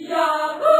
Yahoo!